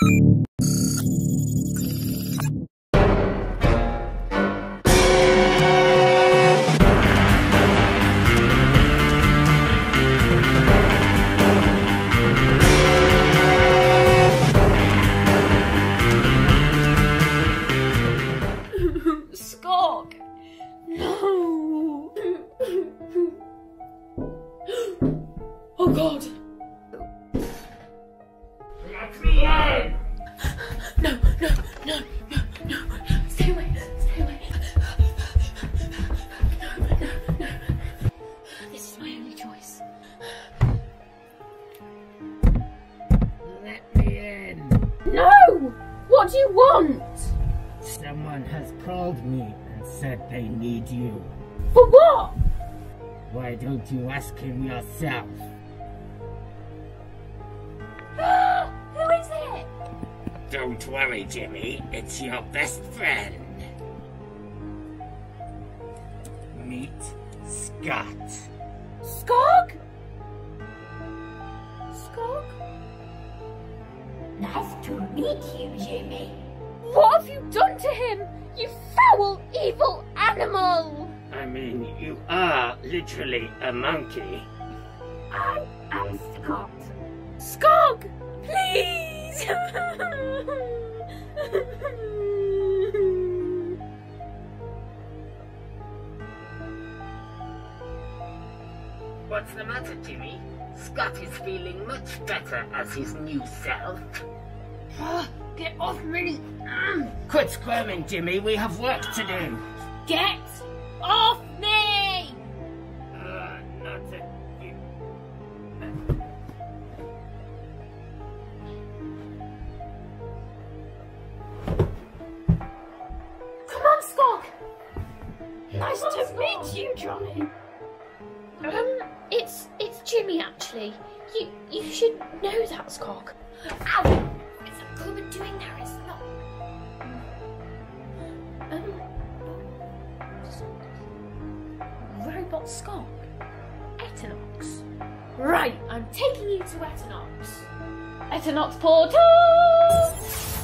Skog! No! oh god! What do you want? Someone has called me and said they need you. For what? Why don't you ask him yourself? Who is it? Don't worry, Jimmy. It's your best friend. Meet Scott. Skog? Nice to meet you, Jimmy. What have you done to him? You foul, evil animal! I mean, you are literally a monkey. I am Scott. Skog! Please! What's the matter, Jimmy? Scott is feeling much better as his new self. Get off me! Quit squirming, Jimmy. We have work to do. Get off me! Uh, not. Come on, Skog! Nice to meet you, Johnny. Um, it's it's Jimmy actually. You you should know that, Skog. Ow! It's a club doing there, it's not. Um, Robot Skog? Etanox? Right, I'm taking you to Etanox. Etanox portal!